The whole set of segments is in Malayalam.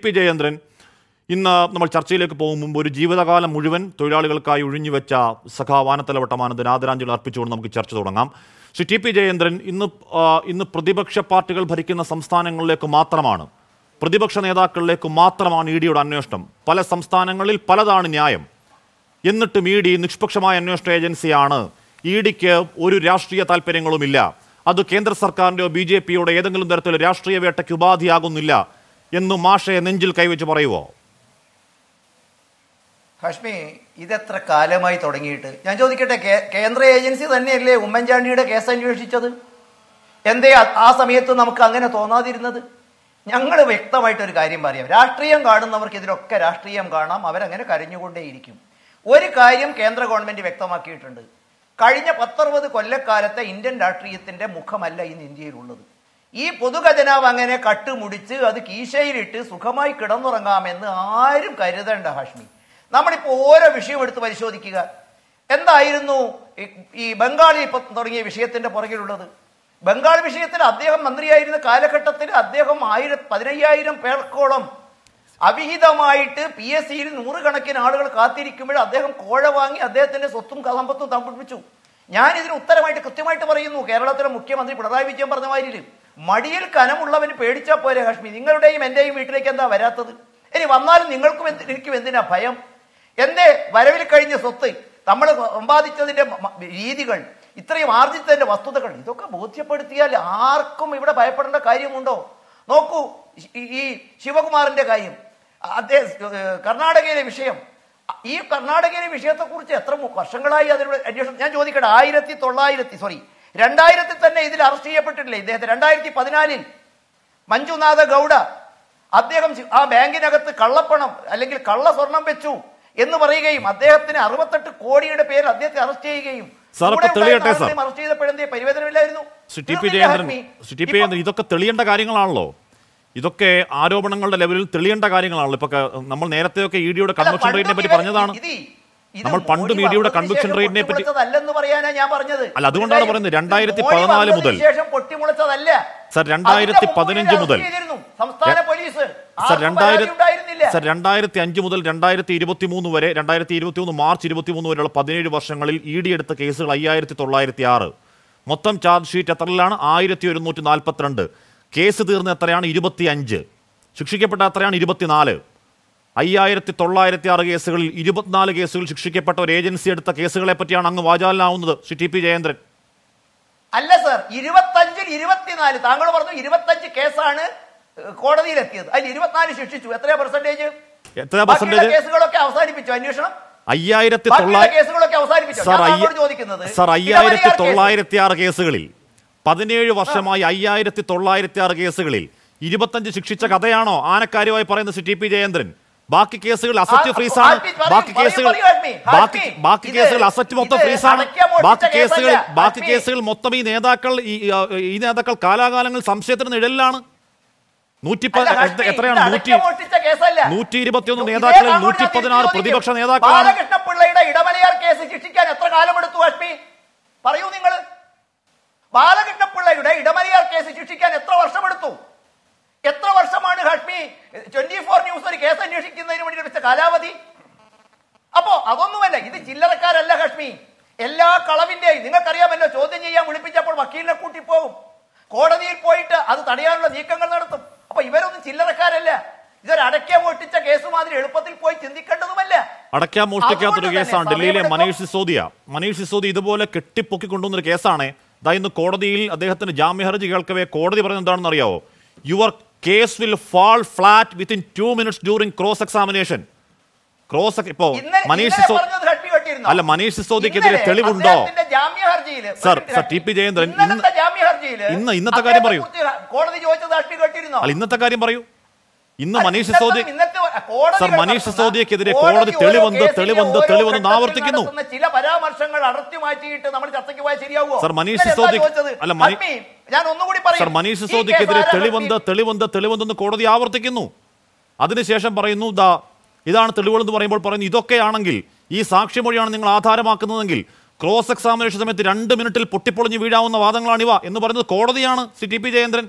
പി ജയേന്ദ്രൻ ഇന്ന് നമ്മൾ ചർച്ചയിലേക്ക് പോകും മുമ്പ് ഒരു ജീവിതകാലം മുഴുവൻ തൊഴിലാളികൾക്കായി ഒഴിഞ്ഞുവെച്ച സഖാവാനത്തലവട്ടമാനന്ദന് ആദരാഞ്ജലി അർപ്പിച്ചുകൊണ്ട് നമുക്ക് ചർച്ച തുടങ്ങാം. ശ്രീ ടി പി ജയേന്ദ്രൻ ഇന്ന് ഇന്ന് പ്രതിപക്ഷ പാർട്ടികൾ ഭരിക്കുന്ന സംസ്ഥാനങ്ങളിലേക്ക് മാത്രമാണ് പ്രതിപക്ഷ നേതാക്കളിലേക്ക് മാത്രമാണ് ഇ ഡിയുടെ അന്വേഷണം. പല സംസ്ഥാനങ്ങളിൽ പലതാണ് ന്യായം. എന്നിട്ടും ഇ ഡി നിഷ്പക്ഷമായ അന്വേഷണ ഏജൻസിയാണ്. ഇ ഡിക്ക് ഒരു രാഷ്ട്രീയ താല്പര്യങ്ങളുമില്ല അത് കേന്ദ്ര സർക്കാരിന്റെയോ ബി ജെ പിയുടെ ഏതെങ്കിലും തരത്തിലുള്ള രാഷ്ട്രീയ വേട്ടയ്ക്ക് ഉപാധിയാകുന്നില്ല. എന്ന് മാഷയെ നെഞ്ചിൽ കൈവച്ച് പറയുവോ? ഹഷ്മി ഇതെത്ര കാലമായി തുടങ്ങിയിട്ട്? ഞാൻ ചോദിക്കട്ടെ കേന്ദ്ര ഏജൻസി തന്നെയല്ലേ ഉമ്മൻചാണ്ടിയുടെ കേസ് അന്വേഷിച്ചത്? എന്തേ ആ- സമയത്ത് നമുക്ക് അങ്ങനെ തോന്നാതിരുന്നത്? ഞങ്ങൾ വ്യക്തമായിട്ടൊരു കാര്യം പറയാം. രാഷ്ട്രീയം കാണുന്നവർക്ക് ഇതിലൊക്കെ രാഷ്ട്രീയം കാണാം. അവരങ്ങനെ കരഞ്ഞുകൊണ്ടേയിരിക്കും. ഒരു കാര്യം കേന്ദ്ര ഗവൺമെന്റ് വ്യക്തമാക്കിയിട്ടുണ്ട്. കഴിഞ്ഞ പത്തറുപത് കൊല്ലക്കാലത്തെ ഇന്ത്യൻ രാഷ്ട്രീയത്തിന്റെ മുഖമല്ല ഇന്ന് ഇന്ത്യയിലുള്ളത്. ഈ പൊതുഖജനാവ് അങ്ങനെ കട്ടുമുടിച്ച് അത് കീശയിലിട്ട് സുഖമായി കിടന്നുറങ്ങാമെന്ന് ആരും കരുതണ്ട ഹാഷ്മി. നമ്മളിപ്പോൾ ഓരോ വിഷയം എടുത്ത് പരിശോധിക്കുക. എന്തായിരുന്നു ഈ- ബംഗാളി തുടങ്ങിയ വിഷയത്തിന്റെ പുറകിലുള്ളത്? ബംഗാൾ വിഷയത്തിൽ അദ്ദേഹം മന്ത്രിയായിരുന്ന കാലഘട്ടത്തിൽ അദ്ദേഹം ആയിര പതിനയ്യായിരം പേർക്കോളം അവിഹിതമായിട്ട് പി എസ് സിയിൽ നൂറുകണക്കിന് ആളുകൾ കാത്തിരിക്കുമ്പോൾ അദ്ദേഹം കോഴ വാങ്ങി അദ്ദേഹത്തിന്റെ സ്വത്തും സമ്പത്തും തമ്പിപ്പിച്ചു ഞാൻ ഇതിന് ഉത്തരമായിട്ട് കൃത്യമായിട്ട് പറയുന്നു. കേരളത്തിലെ മുഖ്യമന്ത്രി പിണറായി വിജയൻ പറഞ്ഞ മാതിരി മടിയിൽ കനമുള്ളവന് പേടിച്ചാൽ പോരെ ഹാഷ്മി. നിങ്ങളുടെയും എന്റെയും വീട്ടിലേക്ക് എന്താ വരാത്തത്? ഇനി വന്നാലും നിങ്ങൾക്കും എനിക്കും എന്തിനാ ഭയം? എന്റെ വരവിൽ കഴിഞ്ഞ സ്വത്ത് നമ്മൾ മ- രീതികൾ ഇത്രയും ആർജിച്ചതിന്റെ വസ്തുതകൾ ഇതൊക്കെ ബോധ്യപ്പെടുത്തിയാൽ ആർക്കും ഇവിടെ ഭയപ്പെടേണ്ട കാര്യമുണ്ടോ? നോക്കൂ ഈ- ശിവകുമാറിന്റെ കാര്യം അദ്ദേഹം കർണാടകയിലെ വിഷയം. ഈ കർണാടകയിലെ വിഷയത്തെക്കുറിച്ച് എത്ര വർഷങ്ങളായി അതിനുള്ള അന്വേഷണം ഞാൻ ചോദിക്കട്ടെ ആയിരത്തി തൊള്ളായിരത്തി സോറി രണ്ടായിരത്തിൽ തന്നെ ഇതിൽ അറസ്റ്റ് ചെയ്യപ്പെട്ടിട്ടില്ലേ. ഇദ്ദേഹത്തെ രണ്ടായിരത്തി പതിനാലിൽ മഞ്ജുനാഥ ഗൗഡ അദ്ദേഹം ആ ബാങ്കിനകത്ത് കള്ളപ്പണം അല്ലെങ്കിൽ കള്ള സ്വർണം വെച്ചു എന്ന് പറയുകയും അദ്ദേഹത്തിന് അറുപത്തെട്ട് കോടിയുടെ പേരിൽ അദ്ദേഹത്തെ അറസ്റ്റ് ചെയ്യുകയും അറസ്റ്റ് ചെയ്തപ്പോഴെന്തേ പരിവേദനമില്ലായിരുന്നു. ഇതൊക്കെ തെളിയേണ്ട കാര്യങ്ങളാണല്ലോ. ഇതൊക്കെ ആരോപണങ്ങളുടെ ലെവലിൽ തെളിയേണ്ട കാര്യങ്ങളാണല്ലോ. ഇപ്പൊ നമ്മൾ നേരത്തെയൊക്കെ ഇ ഡിയുടെ അല്ല, കൺവെക്ഷൻ റേറ്റിനെ പറ്റി പറഞ്ഞതാണ്. നമ്മൾ പണ്ട് മീഡിയയുടെ കൺവെക്ഷൻ റേറ്റിനെ പറ്റി അല്ല, അതുകൊണ്ടാണ് പറയുന്നത് രണ്ടായിരത്തി പതിനാല് മുതൽ. സർ രണ്ടായിരത്തി പതിനഞ്ച് 2015 മുതൽ. സർ രണ്ടായിരത്തി സർ രണ്ടായിരത്തി അഞ്ച് മുതൽ രണ്ടായിരത്തി ഇരുപത്തി മൂന്ന് വരെ രണ്ടായിരത്തി ഇരുപത്തി മൂന്ന് മാർച്ച് ഇരുപത്തി മൂന്ന് വരെയുള്ള പതിനേഴ് വർഷങ്ങളിൽ ഇ ഡി എടുത്ത കേസുകൾ അയ്യായിരത്തി തൊള്ളായിരത്തി ആറ് മൊത്തം ചാർജ് ഷീറ്റ് എത്രയിലാണ്? ആയിരത്തി ഒരുന്നൂറ്റി നാൽപ്പത്തിരണ്ട് കേസ് തീർന്ന എത്രയാണ്? ഇരുപത്തി അഞ്ച് ശിക്ഷിക്കപ്പെട്ട എത്രയാണ്? ഇരുപത്തിനാല്. അയ്യായിരത്തി തൊള്ളായിരത്തി ആറ് കേസുകളിൽ ഇരുപത്തിനാല് കേസുകൾ ശിക്ഷിക്കപ്പെട്ട ഒരു ഏജൻസി എടുത്ത കേസുകളെ പറ്റിയാണ് അങ്ങ് വാചാലനാവുന്നത് ശ്രീ ടി പി ജയേന്ദ്രൻ. അല്ല സർ ഇരുപത്തഞ്ചിൽ ഇരുപത്തിനാല് താങ്കൾ പറഞ്ഞു ഇരുപത്തഞ്ച് കേസാണ് കോടതിയിലെത്തിയത്. അതിൽ ഇരുപത്തിനാല് ശിക്ഷിച്ചു. എത്ര പെർസെന്റേജ് എത്ര പെർസെന്റേജ് കേസുകളൊക്കെ അവസാനിപ്പിച്ചു. അന്വേഷണം. അയ്യായിരത്തി തൊള്ളായിരത്തി സാർ അയ്യായിരത്തി തൊള്ളായിരത്തി ആറ് കേസുകളിൽ പതിനേഴ് വർഷമായി അയ്യായിരത്തി തൊള്ളായിരത്തി ആറ് കേസുകളിൽ ഇരുപത്തഞ്ച് ശിക്ഷിച്ച കഥയാണോ ആനക്കാര്യമായി പറയുന്നത് ശ്രീ ടി പി ജയേന്ദ്രൻ? ബാക്കി കേസുകൾ അസറ്റ് ഫ്രീസ് ആണ്. ബാക്കി കേസുകൾ ബാക്കി ബാക്കി കേസുകൾ അസറ്റ് മൊത്തം ഫ്രീസ് ആണ്. ബാക്കി കേസുകൾ ബാക്കി കേസുകൾ മൊത്തം ഈ നേതാക്കൾ ഈ നേതാക്കൾ കാലാകാലങ്ങൾ സംശയത്തിന് നിഴലിലാണ്. നൂറ്റി എത്രയാണ്? നൂറ്റി നൂറ്റി ഇരുപത്തിയൊന്ന് നേതാക്കളിൽ നൂറ്റി പതിനാറ്. പ്രതിപക്ഷ നേതാക്കളാണ്. ബാലകൃഷ്ണപിള്ളയുടെ ഇടമലയാർ കേസ് ശിക്ഷിക്കാൻ എത്ര കാലമെടുത്തു പറയൂ നിങ്ങൾ. ബാലകൃഷ്ണപിള്ളയുടെ ഇടമലയാർ കേസ് ശിക്ഷിക്കാൻ എത്ര വർഷമെടുത്തു? ഹാഷ്മി ട്വന്റി ഫോർ ന്യൂസ് ഒരു കേസ് അന്വേഷിക്കുന്നതിന് വേണ്ടി ലഭിച്ച കാലാവധി. അപ്പോ അതൊന്നുമല്ല ഇത് ചില്ലറക്കാരല്ല ഹഷ്മി എല്ലാ കളവിന്റെയും നിങ്ങൾക്കറിയാമല്ലോ ചോദ്യം ചെയ്യാൻ വിളിപ്പിച്ചപ്പോൾ വക്കീലിനെ കൂട്ടി പോകും കോടതിയിൽ പോയിട്ട് അത് തടയാനുള്ള നീക്കങ്ങൾ നടത്തും. അപ്പൊ ഇവരൊന്നും ചില്ലറക്കാരല്ല. ഇതൊരു അടയ്ക്ക മോഷ്ടിച്ച കേസ് മാതിരി എളുപ്പത്തിൽ പോയി ചിന്തിക്കേണ്ടതുമല്ല. അടയ്ക്കാൻ മോഷ്ടിക്കാത്തൊരു കേസാണ്. ഡൽഹിയിലെ മനീഷ് സിസോദിയ. മനീഷ് സിസോദി ഇതുപോലെ കെട്ടിപ്പൊക്കി കൊണ്ടുവന്നൊരു കേസാണ് ഇന്ന് കോടതിയിൽ അദ്ദേഹത്തിന് ജാമ്യ ഹർജി കേൾക്കവേ കോടതി പറഞ്ഞ എന്താണെന്ന് അറിയാവോ your case will fall flat within two minutes during cross examination cross ഇപ്പോ മനീഷ് സിസോ? അല്ല, മനീഷ് സിസോദിക്കെതിരെ തെളിവുണ്ടോ? Sir, sir, T P Jayendran ഇന്ന് ഇന്നത്തെ കാര്യം പറയൂ. കോടതി ചോദിച്ചത് അല്ല ഇന്നത്തെ കാര്യം പറയൂ ഇന്ന് മനീഷ് സിസോദി സർ, മനീഷ് സിസോദിയക്കെതിരെ കോടതി തെളിവന്ത് തെളിവന്ത് തെളിവെന്ത്, ആവർത്തിക്കുന്നു. ചില പരാമർശങ്ങൾ അടർത്തി മാറ്റിയിട്ട് നമ്മൾ ചർച്ചയ്ക്ക് പോയാൽ ശരിയാവുമോ? സർ, മനീഷ് ചോദിച്ചത്? അല്ല, ഞാൻ ഒന്നുകൂടി പറയും. സർ മനീഷ് സിസോദിക്കെതിരെ തെളിവന്ത് തെളിവന്ത് തെളിവെന്തെന്ന് കോടതി ആവർത്തിക്കുന്നു. അതിനുശേഷം പറയുന്നു ദാ ഇതാണ് തെളിവുകൾ എന്ന് പറയുമ്പോൾ പറയുന്നു ഇതൊക്കെയാണെങ്കിൽ ഈ സാക്ഷിമൊഴിയാണ് നിങ്ങൾ ആധാരമാക്കുന്നതെങ്കിൽ ക്രോസ് എക്സാമിനേഷൻ സമയത്ത് രണ്ട് മിനിറ്റിൽ പൊട്ടിപ്പൊളിഞ്ഞ് വീഴാവുന്ന വാദങ്ങളാണിവ എന്ന് പറയുന്നത് കോടതിയാണ് സി ടി പി ജയേന്ദ്രൻ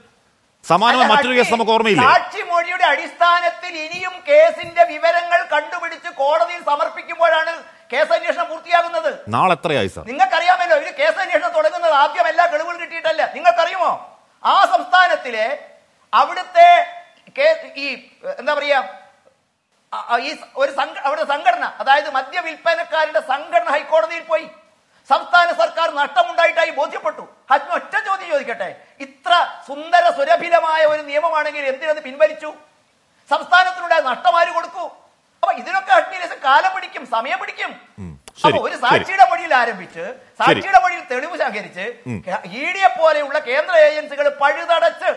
സമാനമായ മറ്റൊരു കേസ് നമുക്ക് ഓർമ്മയില്ല? സാക്ഷിമൊഴിയുടെ അടിസ്ഥാനത്തിൽ ഇനിയും കേസിന്റെ വിവരങ്ങൾ കണ്ടുപിടിച്ച് കോടതിയിൽ സമർപ്പിക്കുമ്പോഴാണ് കേസ് അന്വേഷണം പൂർത്തിയാകുന്നത്. നാളെ എത്രയായി സാർ? നിങ്ങൾക്കറിയാമല്ലോ ഇത് കേസ് അന്വേഷണം തുടങ്ങുന്നത് ആദ്യം എല്ലാ തെളിവുകൾ കിട്ടിയിട്ടല്ല. നിങ്ങൾക്കറിയുമോ? ആ സംസ്ഥാനത്തിലെ അവിടുത്തെ ഈ എന്താ പറയാ ഈ ഒരു അവിടെ സംഘടന അതായത് മദ്യ വിൽപ്പനക്കാരുടെ സംഘടന ഹൈക്കോടതിയിൽ പോയി. സംസ്ഥാന സർക്കാർ നഷ്ടമുണ്ടായിട്ടായി ബോധ്യപ്പെട്ടു. ഹജ്മ ഒറ്റ ചോദ്യം ചോദിക്കട്ടെ. ഇത്ര സുന്ദര സുരഭിലമായ ഒരു നിയമമാണെങ്കിൽ എന്തിനത് പിൻവലിച്ചു? സംസ്ഥാനത്തിനുണ്ടായ നഷ്ടം ആര് കൊടുക്കൂ? അപ്പൊ ഇതിനൊക്കെ അഡ്മിനിസ്ട്രേഷൻ കാലം പിടിക്കും സമയം പിടിക്കും. അപ്പൊ ഒരു. സാക്ഷിയുടെ മൊഴിയിൽ ആരംഭിച്ച് സാക്ഷിയുടെ മൊഴിയിൽ തെളിവ് ശേഖരിച്ച് ഇ ഡിയെ പോലെയുള്ള കേന്ദ്ര ഏജൻസികൾ പഴുതടച്ച്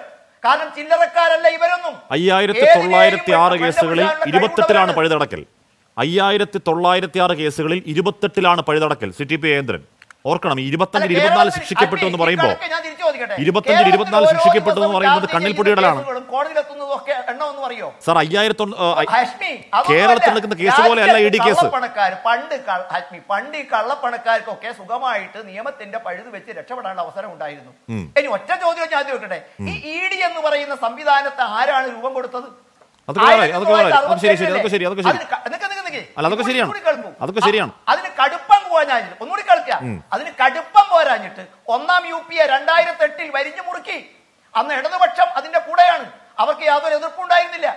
കാരണം ചില്ലറക്കാരല്ല ഇവരൊന്നും. അയ്യായിരത്തി തൊള്ളായിരത്തി ആറ് കേസുകളിൽ ഇരുപത്തെട്ടിലാണ് പഴുതടക്കൽ. അയ്യായിരത്തി തൊള്ളായിരത്തി ആറ് കേസുകളിൽ ഇരുപത്തെട്ടിലാണ് പഴുതടക്കൽ. സി ടി പി ഏന്ദ്രൻ. ഓർക്കണം ഇരുപത്തഞ്ചിൽ ഇരുപത്തിനാല് ശിക്ഷിക്കപ്പെട്ടു എന്ന് പറയുമ്പോൾ. ഇരുപത്തഞ്ചിൽ ഇരുപത്തിനാല് ശിക്ഷിക്കപ്പെട്ടു എന്ന് പറയുന്നത് കണ്ണിൽ പൊടിയിടലാണ്. സാർ അയ്യായിരത്തി കേരളത്തിൽ നടക്കുന്ന കേസ് പോലെയല്ല ഇ ഡി കേസ്. പണ്ട് ഹാഷ്മി പണ്ട് ഈ കള്ളപ്പണക്കാർക്കൊക്കെ സുഖമായിട്ട് നിയമത്തിന്റെ പഴുത് വെച്ച് രക്ഷപ്പെടാനുള്ള അവസരം ഉണ്ടായിരുന്നു. ഇനി ഒറ്റ ചോദ്യം ഞാൻ ചോദിക്കട്ടെ ഈ ഇ ഡി എന്ന് പറയുന്ന സംവിധാനത്തെ ആരാണ് രൂപം കൊടുത്തത്? അതൊക്കെ അതൊക്കെ ശരി, ശരി, അതൊക്കെ ശരി, അതൊക്കെ ശരി. അല്ല, അതൊക്കെ ശരിയാണ്. അതൊക്കെ ശരിയാണ്. അതിന് കടുപ്പം പോരാഞ്ഞിട്ട് ഒന്നുകൂടി കളിക്കാം അതിന് കടുപ്പം പോരാഞ്ഞിട്ട് ഒന്നാം യു പി എ രണ്ടായിരത്തി എട്ടിൽ വരിഞ്ഞു മുറുക്കി. അന്ന് ഇടതുപക്ഷം അതിന്റെ കൂടെയാണ്. അവർക്ക് യാതൊരു എതിർപ്പുണ്ടായിരുന്നില്ല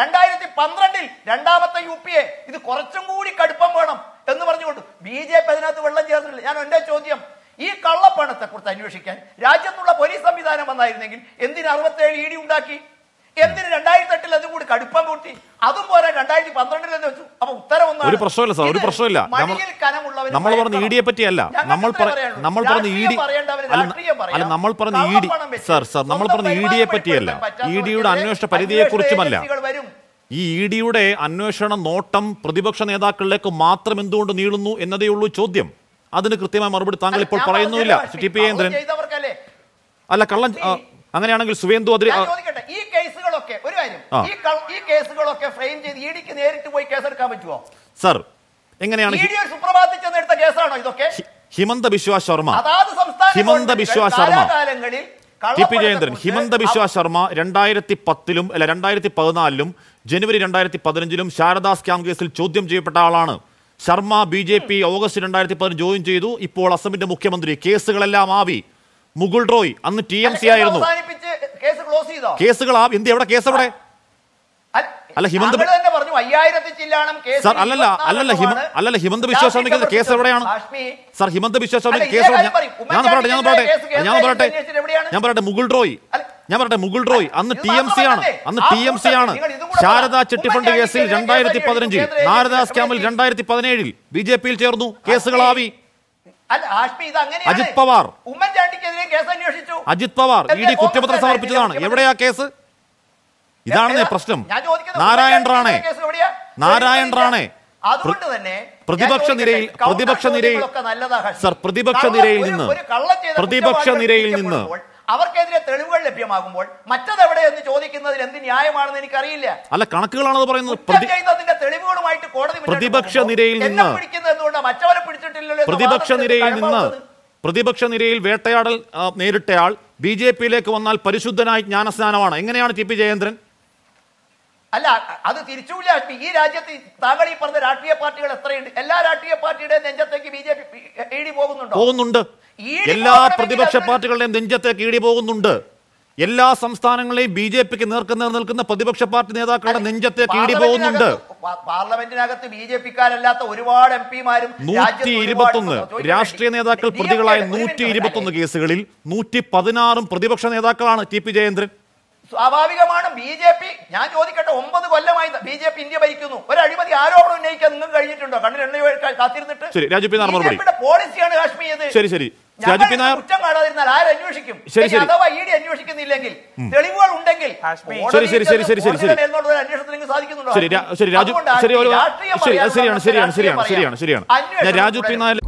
രണ്ടായിരത്തി പന്ത്രണ്ടിൽ രണ്ടാമത്തെ യു പി എ ഇത് കുറച്ചും കൂടി കടുപ്പം വേണം എന്ന് പറഞ്ഞുകൊണ്ട് ബി ജെ പി അതിനകത്ത് വെള്ളം ചേർന്നില്ല. ഞാൻ എന്റെ ചോദ്യം ഈ കള്ളപ്പണത്തെ കുറിച്ച് അന്വേഷിക്കാൻ രാജ്യത്തുള്ള പോലീസ് സംവിധാനം വന്നായിരുന്നെങ്കിൽ എന്തിന് അറുപത്തേഴ് ഇ ഡി ഉണ്ടാക്കി? എന്തിന് രണ്ടായിരത്തി എട്ടിൽ അതും കൂടി കടുപ്പം കൂട്ടി? അതും പോരാ രണ്ടായിരത്തി പന്ത്രണ്ടിൽ എന്ന് വെച്ചു. ഒരു പ്രശ്നമില്ല സാർ, ഒരു പ്രശ്നമില്ല. നമ്മൾ- പറഞ്ഞ ഇ ഡിയെ പറ്റിയല്ല നമ്മൾ. നമ്മൾ പറഞ്ഞ ഇ ഡി അല്ല നമ്മൾ പറഞ്ഞ ഇ ഡി സർ സാർ നമ്മൾ പറഞ്ഞ ഇ ഡിയെ പറ്റിയല്ല. ഇ ഡിയുടെ അന്വേഷണ പരിധിയെ കുറിച്ചുമല്ല. അന്വേഷണ ഏജൻസികൾ വരും. ഈ ഇ ഡിയുടെ അന്വേഷണ നോട്ടം പ്രതിപക്ഷ നേതാക്കളിലേക്ക് മാത്രം എന്തുകൊണ്ട് നീളുന്നു എന്നതേ ഉള്ളൂ ചോദ്യം. അതിന് കൃത്യമായ മറുപടി താങ്കൾ ഇപ്പോൾ പറയുന്നില്ല പറയുന്നുമില്ല ടി പി കേന്ദ്രൻ അല്ല കള്ളൻ അങ്ങനെയാണെങ്കിൽ സുവേന്ദു അതിരി ഞാൻ ഈ കേസുകളൊക്കെ ഒരു കാര്യം. ഈ കേസുകളൊക്കെ ഫ്രെയിം ചെയ്ത് ഇ ഡിക്ക് നേരിട്ട് പോയി കേസെടുക്കാൻ പറ്റുമോ സർ എങ്ങനെയാണ് ഹിമന്ത ബിശ്വ ശർമ്മ. ഹിമന്ത ബിശ്വ ശർമ്മ. ടി പി ജയേന്ദ്രൻ ഹിമന്ത ബിശ്വ ശർമ്മ രണ്ടായിരത്തി പത്തിലും അല്ല രണ്ടായിരത്തി പതിനാലിലും ജനുവരി രണ്ടായിരത്തി പതിനഞ്ചിലും ശാരദാ സ്കാം കേസിൽ ചോദ്യം ചെയ്യപ്പെട്ട ആളാണ്. Sarma B J P August രണ്ടായിരത്തി പതിനഞ്ച് ജോയിൻ ചെയ്തു. ഇപ്പോൾ അസമിന്റെ മുഖ്യമന്ത്രി. കേസുകളെല്ലാം ആവി. മുകുൾ റോയ് അന്ന് ടി എം സി ആയിരുന്നു. കേസുകൾ ആവി എന്ത് എവിടെ? കേസ് എവിടെ? അല്ല, ഹിമന്ത പറഞ്ഞു അയ്യായിരത്തി ചില്ലാണം കേസ് സാർ അല്ലല്ല അല്ലല്ല ഹിമ അല്ലല്ല ഹിമന്ത ബിശ്വ ശർമ്മയ്ക്ക് കേസ് എവിടെയാണ്? സാർ ഹിമന്ത ബിശ്വ ശർമ്മയ്ക്ക് കേസ്. ഞാൻ പറയട്ടെ ഞാൻ പറയട്ടെ. ഞാൻ പറയട്ടെ. ഞാൻ പറയട്ടെ മുകുൾ റോയ്. ഞാൻ പറയട്ടെ മുകുൾ റോയ്. അന്ന് ഇത് ടി എം സി ആണ്. അന്ന് ആ ടി എം സി ആണ്. ശാരദാ ചിട്ടിഫണ്ട് കേസിൽ കേസ് രണ്ടായിരത്തി പതിനഞ്ചിൽ നാരദാ സ്കാമിൽ രണ്ടായിരത്തി പതിനേഴിൽ ബി ജെ പിയിൽ ചേർന്നു. കേസുകളാവി അജിത് പവാർ. ഉമ്മൻചാണ്ടിക്കെതിരെ കേസ് അന്വേഷിച്ചു. അജിത് പവാർ ഇ ഡി കുറ്റപത്രം സമർപ്പിച്ചതാണ്. എവിടെയാ കേസ്? ഇതാണ്? പ്രശ്നം. നാരായൺ റാണേ നാരായൺ റാണെ അതുകൊണ്ട് തന്നെ പ്രതിപക്ഷ നിരയിൽ പ്രതിപക്ഷ നിരയിൽ. സർ പ്രതിപക്ഷ നിരയിൽ നിന്ന് പ്രതിപക്ഷ നിരയിൽ നിന്ന് അവർക്കെതിരെ തെളിവുകൾ ലഭ്യമാകുമ്പോൾ മറ്റതെവിടെ എന്ന് ചോദിക്കുന്നതിൽ എന്ത് ന്യായമാണെന്ന് എനിക്കറിയില്ല. അല്ല കണക്കുകളാണത് പറയുന്നത്. തെളിവുകളുമായിട്ട് കോടതി പ്രതിപക്ഷ നിരയിൽ നിന്ന് പിടിക്കുന്നത് മറ്റവരെ പിടിച്ചിട്ടില്ലല്ലോ പ്രതിപക്ഷ നിരയിൽ നിന്ന്? പ്രതിപക്ഷ നിരയിൽ വേട്ടയാടൽ നേരിട്ടയാൾ ബി ജെ പിയിലേക്ക് വന്നാൽ പരിശുദ്ധനായി ജ്ഞാനസ്നാനമാണ്. എങ്ങനെയാണ് ടി പി ജയേന്ദ്രൻ? അല്ല അത് തിരിച്ചുമില്ല. ഈ രാജ്യത്ത് താങ്കൾ ഈ പറഞ്ഞ രാഷ്ട്രീയ പാർട്ടികൾ എത്രയുണ്ട്? എല്ലാ രാഷ്ട്രീയ പാർട്ടിയുടെയും നെഞ്ചത്തേക്ക് ബി ജെ പി പോകുന്നുണ്ടോ? പോകുന്നുണ്ട്. എല്ലാ പ്രതിപക്ഷ പാർട്ടികളുടെയും നെഞ്ചത്തേക്ക് ഇടി പോകുന്നുണ്ട്. എല്ലാ സംസ്ഥാനങ്ങളെയും ബി ജെ പിക്ക് നേർക്കുന്ന നിൽക്കുന്ന പ്രതിപക്ഷ പാർട്ടി നേതാക്കളുടെ നെഞ്ചത്തെ കീടി പോകുന്നുണ്ട്. പാർലമെന്റിനകത്ത് ബി ജെ പിക്കാരല്ലാത്ത ഒരുപാട് എം പിമാരും നൂറ്റി ഇരുപത്തൊന്ന് രാഷ്ട്രീയ നേതാക്കൾ പ്രതികളായ നൂറ്റി ഇരുപത്തൊന്ന് കേസുകളിൽ നൂറ്റി പതിനാറും പ്രതിപക്ഷ നേതാക്കളാണ് ടി പി ജയേന്ദ്രൻ. സ്വാഭാവികമാണ്. ബി ജെ പി ഞാൻ ചോദിക്കട്ടെ ഒമ്പത് കൊല്ലമായി ബി ജെ പി ഇന്ത്യ ഭരിക്കുന്നു. ഒരു അഴിമതി ആരോപണം ഉന്നയിക്കാൻ നിങ്ങൾക്ക് കഴിഞ്ഞിട്ടുണ്ടോ? കണ്ണിൽ എണ്ണ കാത്തിരുന്നിട്ട്? പോളിസിയാണ് കാശ്മീർ ശരി ശരി. കുറ്റം കാണാതിരുന്നാൽ ആരന്വേഷിക്കും ശരി, ശരി. അഥവാ ഇ ഡി അന്വേഷിക്കുന്നില്ലെങ്കിൽ തെളിവുകൾ ഉണ്ടെങ്കിൽ ശരി, ശരി, ശരി, ശരി, ശരി, ശരി. കോടതിയുടെ അന്വേഷണത്തിന് സാധിക്കുന്നുണ്ടോ? ശരി ശരി രാജു ശരി ശരിയാണ് ശരിയാണ് ശരിയാണ് ശരിയാണ്. ശരിയാണ് രാജു പി നായർ